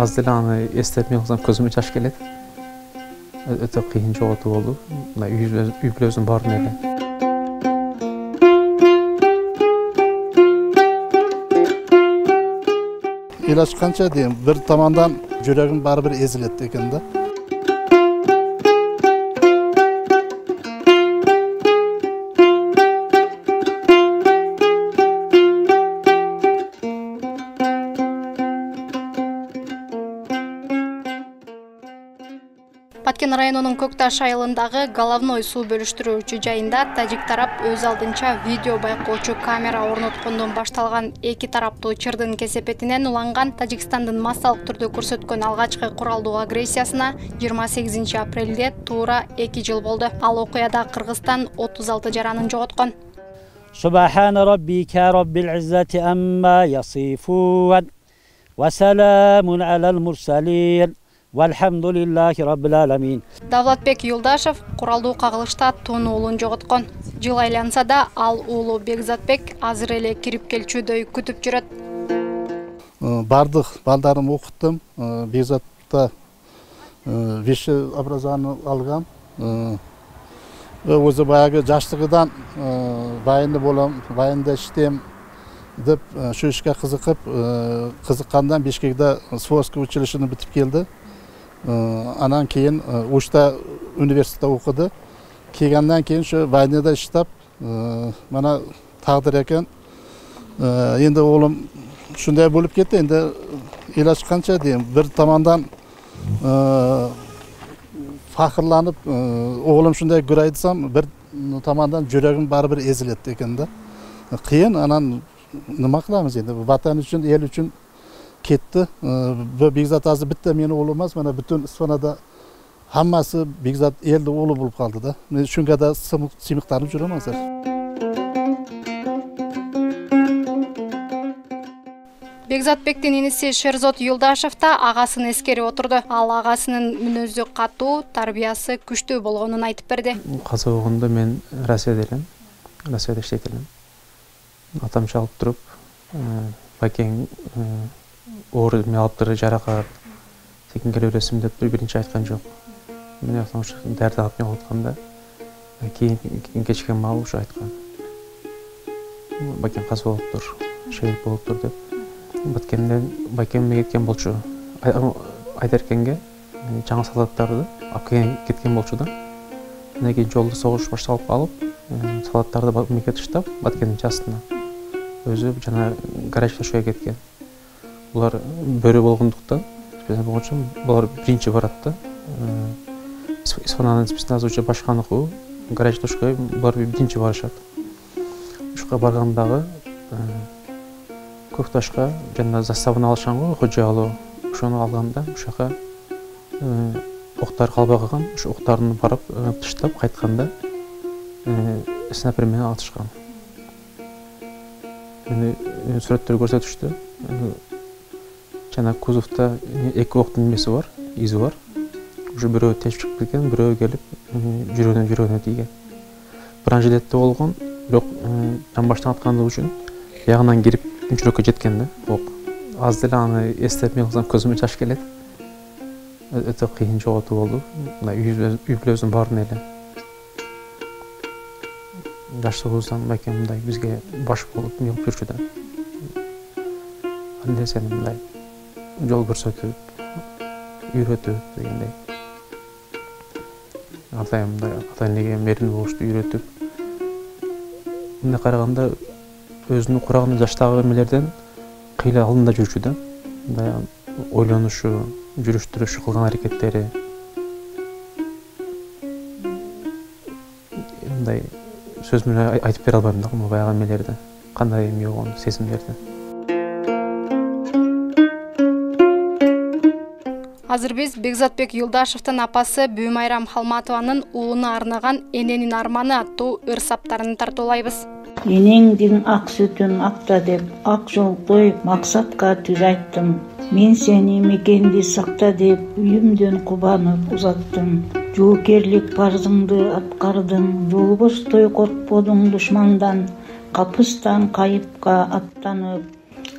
аз деле аны эстеп мен кылсам көзүмө жаш келет өтө кыйын жоготуу болду мындай үй бүлөбүздүн баарына эле ыйлашканча дейм бир тамандан районунун көк таш айылындагы головной суу бөлүштүрүүчү жайында тажик тарап өз алдынча видео байкоочу камера орноткондон башталган эки тараптуу чырдын кесепетинен уланган тажикстандын массалык түрдө көрсөткөн алгачкы куралдуу агрессиясына жыйырма сегизинчи апрелде туура эки жыл болду ал окуяда кыргызстан отуз алты жаранын жоготкон سبحان ربك رب العزة أما يصفون وسلام على المرسلين валхамдулиллахи раббил аламин. Давлатбек юлдашев куралдуу кагылышта тун уулун жоготкон. Жыл айланса да ал уулу бекзатбек азыр эле кирип келчүдөй күтүп жүрөт. Э, бардык балдарым окуттум. Э, Бекзатта э, висше образование алгам. Өзү баягы жаштыгыдан баянды болом баянда иштейм деп ушул ишке кызыгып кызыккандан бишкекте свозский училищени бүтүп келди анан кийин э, ушта университетте окуду келгенден кийин ушу войнада иштеп э, мана тагдыр экен Э, енді уулум ушундай болуп кетти енді ыйлашканча дейм бир тамандан э, фахырланып э, уулум ушундай көрөй десем бир тамандан жүрөгүм баары бир эзилет экен да кыйын анан нема кылабыз енді ватан үчүн эл үчүн кетти бул бекзат азыр уулум эмес мына бүтүн ысфанада хаммасы бекзат элдин уулу болуп калды да мен ушунга да сыймыктанып жүрөм азыр бекзатбектин иниси шерзот юлдашев да агасын эскерип отурду ал агасынын мүнөзү катуу тарбиясы күчтүү болгонун айтып берди каза болгондо мен россияда элем россияда иштейт элем атам чалып туруп бакең оор эме алыптыр жаракат секин келе бересиң деп биринчи айткан жок мен ушу дарди алып мен атканда кийин кечкен маал ушу айткан бакең каза болуптур шейит болуптур деп баткенден байкемге кеткен болчу айдаркенге жаңы солдаттарды алып кеткен болчу да андан кийин жолдо согуш башталып калып солдаттарды меке таштап баткендин чатысына өзү жана гаражда кеткен булар бөрө болгондуктан болгончо булар биринчи барат да испананын спецназ уже башкан окуу гаражда ушка булар биринчи барышат ушка баргандагы көк ташка жана заставаны алышкан го кожоялуу ошону алганда ушул жака октар калбай калган ошо октарын барып таштап кайтканда снайпер менен атышкан мени сүрөттөр көрсөтүштү жана кузовто эки октун эмеси бар изи бар. Уже бирөө тешип чыгып кеткен бирөө келип жүрөгүнө жүрөгүнө тийген бронжилетте болгон бирок жамбаштан аткандыгы үчүн биягынан кирип жүрөккө жеткен да ок аз деле аны эстеп мен кылсам жаш келет өтө кыйын жоготуу болду мындай үй бүлөбүздүн баарына эле жаштыгыбыздан байкем мындай бизге баш болуп эме кылып жүрчү да ар нерсени мындай жол көрсөтүп үйрөтүп дегендей. Атайын мындай ата энеге мээримдүү болушту үйрөтүп мындай караганда өзүнүн курагында жаштагы эмелерден кыйла алдында жүрчү да. Мындай ойлонушу жүрүштүрүшү кылган аракеттери мындай сөз менен айтып бере албайм да баягы эмелерди кандай эме болгонун сезимдерди азыр биз бекзатбек юлдашевдин апасы бүүмайрам халматованын уулуна арнаган эненин арманы аттуу ыр саптарын тартуулайбыз энеңдин ак сүтүн акта деп ак жол коюп максатка түз айттым. Мен сени мекенди сакта деп үйүмдөн кубанып узаттым жоокерлик парзыңды аткардың жолбостой коркподуң душмандан капыстан кайыпка аттанып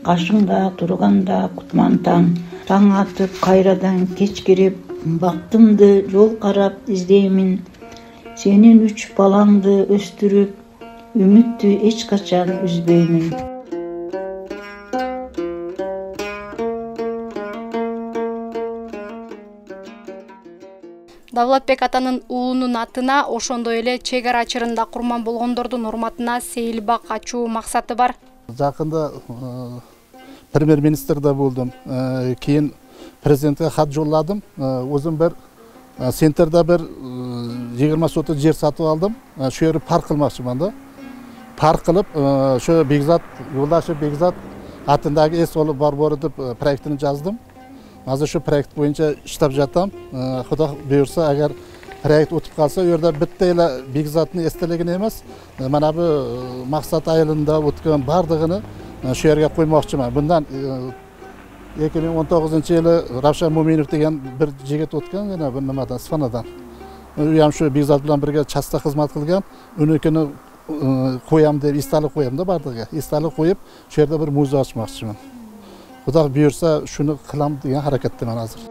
кашыңда турганда кутман таң таң атып кайрадан кеч кирип бактымды жол карап издеймин. Сенин үч балаңды өстүрүп үмүттү эч качан үзбөймүн давлатбек атанын уулунун атына ошондой эле чек ара чырында курман болгондордун урматына сейил бак ачуу максаты бар. Жакында премьер министрде болдум кийин президентке хат жолладым өзүм бир центрде бир жыйырма соток жер сатып алдым ошол жерди парк кылмакчымын да парк кылып ошо бекзат юлдашев бекзат атындагы эс борбору деп проектин жаздым азыр ушу проект боюнча иштеп жатам кудай буюрса агар проект утуп калса ал жерде битте эле бекзаттын эстелигин эмес мына бу максат айылында өткөн баардыгын ошол жерге коймокчумун мындан эки миң он тогузунчу жылы равшан муминов деген бир жигит өткөн жана бир немадан сфанадан уям ушу бекзат менен бирге частта кызмат кылган өнөкөнү коем деп эсталык коем да баардыгыга эсталык коюп ошол жерде бир музей ачмакчымын кудай буюрса шуну кылам деген аракеттемин азыр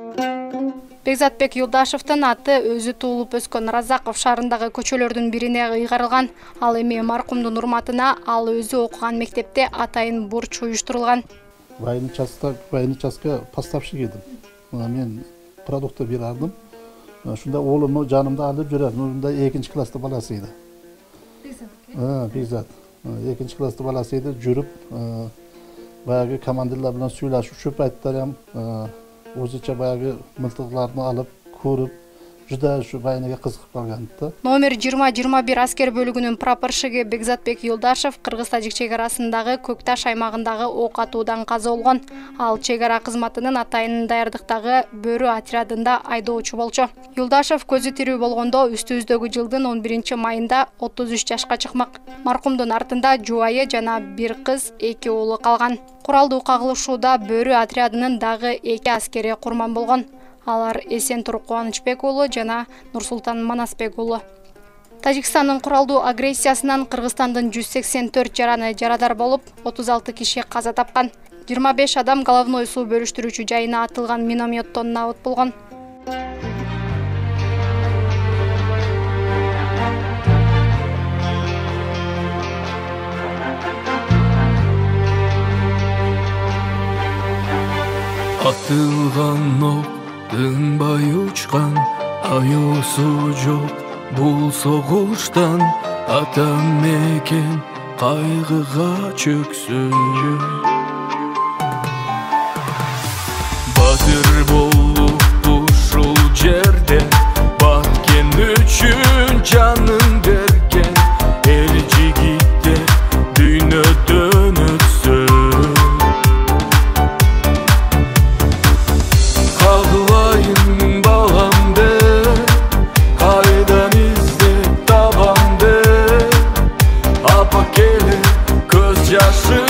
Бекзатбек юлдашевдин аты өзү туулуп өскөн разаков шаарындагы көчөлөрдүн бирине ыйгарылган ал эми маркумдун урматына ал өзү окуган мектепте атайын бурч уюштурулган военный поставщик едим мен продукты берардым ушунда уулумду жанымда алып жүрөм мындай экинчи класстын баласы эди бекзат экинчи класстын баласы эди жүрүп баягы командирлер менен сүйлөшүп ушул пайттар өзүчө баягы мылтыктарды алып көрүп жуда ушу войнага кызыгып калган да. Номер жыйырма жыйырма бир аскер бөлүгүнүн прапорщиги бекзатбек юлдашев кыргыз тажик чек арасындагы көк таш аймагындагы ок атуудан каза болгон. Ал чек ара кызматынын атайын даярдыктагы бөрү отрядында айдоочу болчу. Юлдашев көзү тирүү болгондо үстүбүздөгү жылдын он биринчи майында отуз үч жашка чыкмак. Маркумдун артында жубайы жана бир кыз эки уулу калган. Куралдуу кагылышууда бөрү отрядынын дагы эки аскери курман болгон алар эсентурук кубанычбек уулу жана нурсултан манасбек уулу тажикстандын куралдуу агрессиясынан кыргызстандын жүз сексен төрт жараны жарадар болуп отуз алты киши каза тапкан. Жыйырма беш адам головной суу бөлүштүрүүчү жайына атылган минометтон набыт болгон. Атылган ок тынбай учкан аюусу жок бул согуштан. Атам мекен кайгыга чөксүн батыр болуп ушул жерде көз жашын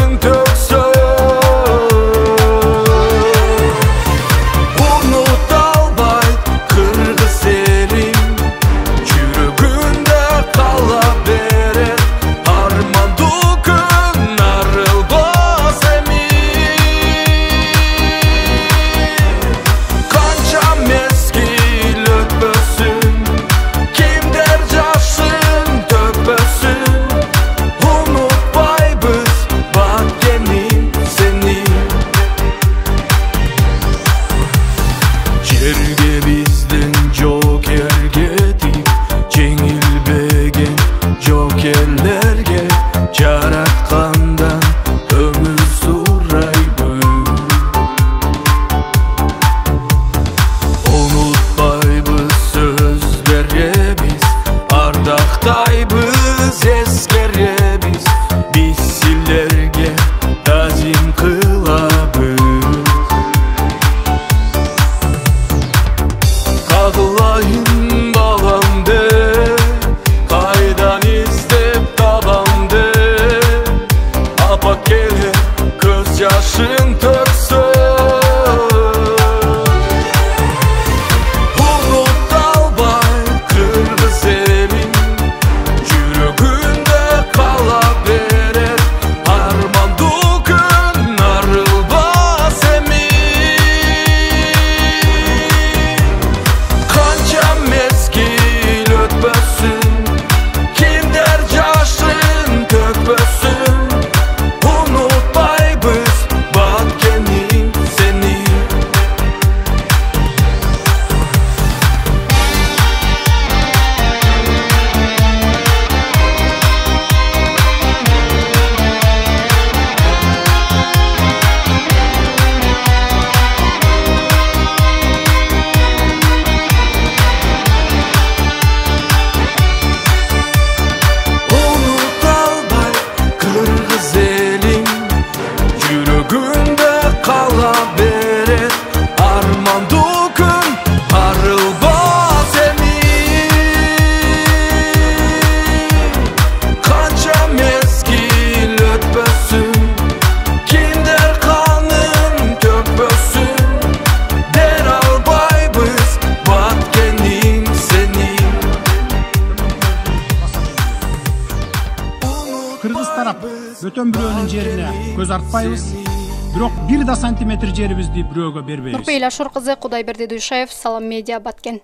бөтөн бирөөнүн жерине көз артпайбыз бирок бир да сантиметр жерибизди бирөөгө бербейбиз нурпейил ашур кызы кудайберди дуйшаев салам медиа баткен.